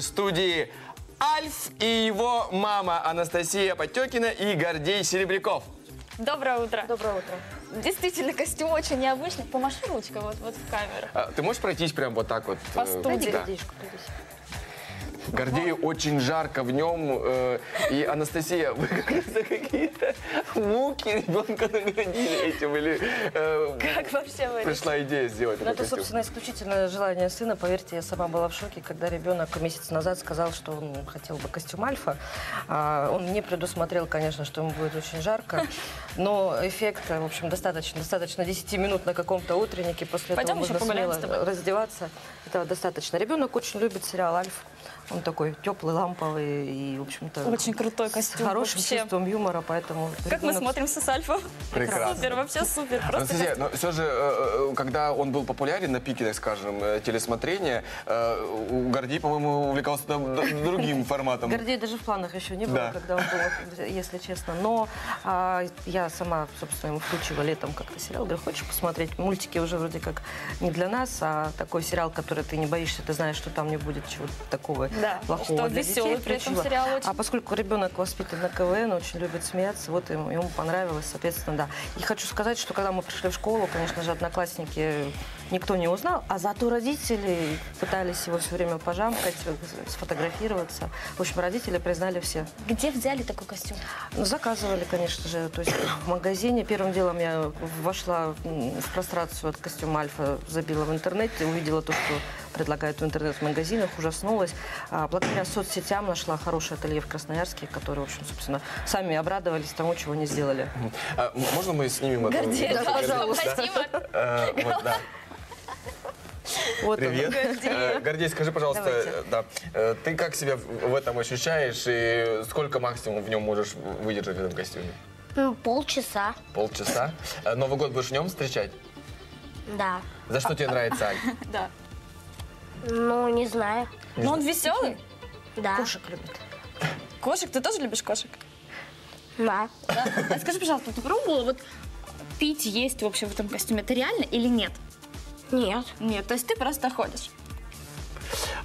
Студии Альф и его мама Анастасия Потекина и Гордей Серебряков. Доброе утро. Доброе утро. Действительно, костюм очень необычный. Помаши ручкой вот, вот в камеру. А, Ты можешь пройтись прям вот так вот? По э, студии. Пойди, да. Пройдись. Гордею очень жарко в нем. э, И Анастасия, вы как за какие-то муки ребенка наградили этим? Или э, Как вообще вы? пришла идея сделать Ну, такой это, костюм? собственно, исключительное желание сына. Поверьте, я сама была в шоке, когда ребенок месяц назад сказал, что он хотел бы костюм Альфа. А, Он не предусмотрел, конечно, что ему будет очень жарко. Но эффекта, в общем, достаточно. Достаточно 10 минут на каком-то утреннике. После Пойдем этого еще можно смело раздеваться. Этого достаточно. Ребенок очень любит сериал «Альф». Он такой теплый, ламповый и, в общем-то, Очень крутой с костюм хорошим вообще. чувством юмора, поэтому... Как мы ребенок- смотримся с Альфом? Прекрасно. Супер, вообще супер. Просто Анастасия, но все же, э, э, когда он был популярен на пике, так скажем, э, телесмотрения, у Гордей, по-моему, увлекался там другим форматом. Гордей даже в планах еще не было, Да. когда он был, если честно. Но а, я сама, собственно, ему включила летом как-то сериал. Говорю, хочешь посмотреть? Мультики уже вроде как не для нас, а такой сериал, который ты не боишься, ты знаешь, что там не будет чего-то такого Да, плохого что для веселый детей. при этом сериал очень. А поскольку ребенок воспитан на КВН, очень любит смеяться, вот ему, ему понравилось, соответственно, да. И хочу сказать, что когда мы пришли в школу, конечно же, одноклассники никто не узнал, а зато родители пытались его все время пожамкать, сфотографироваться. В общем, родители признали все. Где взяли такой костюм? Ну, Заказывали, конечно же, то есть в магазине. Первым делом я вошла в прострацию от костюма Альфа, забила в интернете, увидела то, что предлагают в интернет-магазинах, ужаснулась. А благодаря соцсетям нашла хорошее ателье в Красноярске, которые, в общем, собственно, сами обрадовались тому, чего не сделали. А, можно мы снимем это? Гордей, Да, пожалуйста. Спасибо. Э, вот, да. Вот. Привет. Гордей. Э, Гордей, скажи, пожалуйста, да, э, ты как себя в этом ощущаешь и сколько максимум в нем можешь выдержать в этом костюме? Ну, Полчаса, Полчаса? Э, Новый год будешь в нем встречать? да. За что тебе нравится Аль? Да. Ну, не знаю. Но он веселый. Да. Кошек любит. Кошек, ты тоже любишь кошек? Да. Да. А скажи, пожалуйста, ты пробовала вот пить, есть вообще в этом костюме? Это реально или нет? Нет. Нет, то есть ты просто ходишь.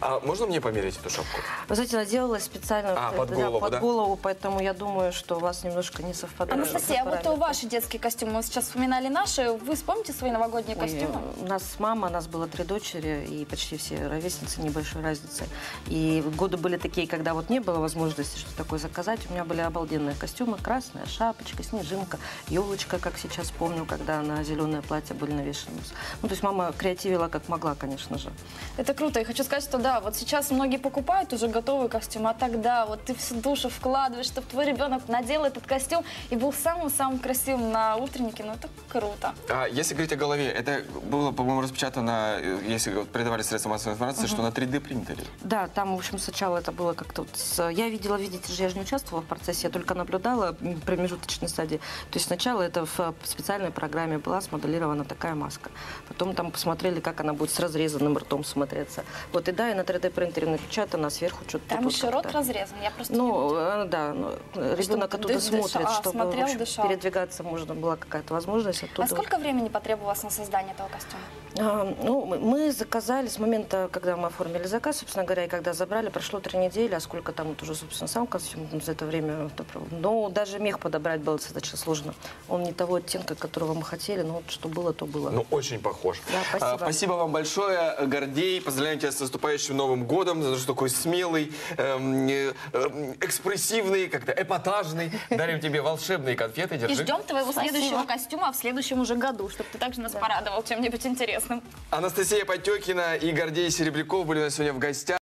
А можно мне померить эту шапку? Вы знаете, она делалась специально А, вот под да, голову, под да? голову, поэтому я думаю, что у вас немножко не совпадает. Анастасия, а вот параметры. ваши детские костюмы, мы сейчас вспоминали наши, вы вспомните свои новогодние Ой, костюмы? У нас мама, у нас было три дочери, и почти все ровесницы, небольшой разницы. И годы были такие, когда вот не было возможности что-то такое заказать. У меня были обалденные костюмы, красная шапочка, снежинка, елочка, как сейчас помню, когда на зеленое платье были навешаны. Ну, то есть мама креативила как могла, конечно же. Это круто. И хочу сказать, что да, вот сейчас многие покупают уже готовый костюм, а тогда вот ты всю душу вкладываешь, чтобы твой ребенок надел этот костюм и был самым-самым красивым на утреннике. Ну, это круто. А если говорить о голове, это было, по-моему, распечатано, э, если вот передавали средства массовой информации, что на 3D принтере. Да, там, в общем, сначала это было как-то вот с- Я видела, видите же, я же не участвовала в процессе, я только наблюдала промежуточной стадии. То есть сначала это в э, специальной программе была смоделирована такая маска. Потом там посмотрели, как она будет с разрезанным ртом смотреться. Вот и да, и на 3D принтере напечатано, а сверху что-то Там еще рот разрезан. Я просто не Ну, э, да, ну, ребенок оттуда дыш- дышал, смотрит, а, чтобы смотрел, общем, дышал. передвигаться можно была какая-то возможность оттуда. А сколько времени потребовалось на создание этого костюма? А, Ну, мы- заказали с момента, когда мы оформили заказ, собственно говоря, и когда забрали, прошло три недели, а сколько там вот уже, собственно, сам костюм за это время. Но даже мех подобрать было достаточно сложно. Он не того оттенка, которого мы хотели, но вот что было, то было. Ну, очень похож. Да, спасибо. А, спасибо вам большое, Гордей. Поздравляем тебя с наступающим Новым годом, за то, что такой смелый, эм, э, эм, экспрессивный, как-то эпатажный. Дарим тебе волшебные конфеты. И Держи. ждем твоего Спасибо. следующего костюма в следующем уже году, чтобы ты также нас порадовал чем-нибудь интересным. Анастасия Потекина и Гордей Серебряков были у нас сегодня в гостях.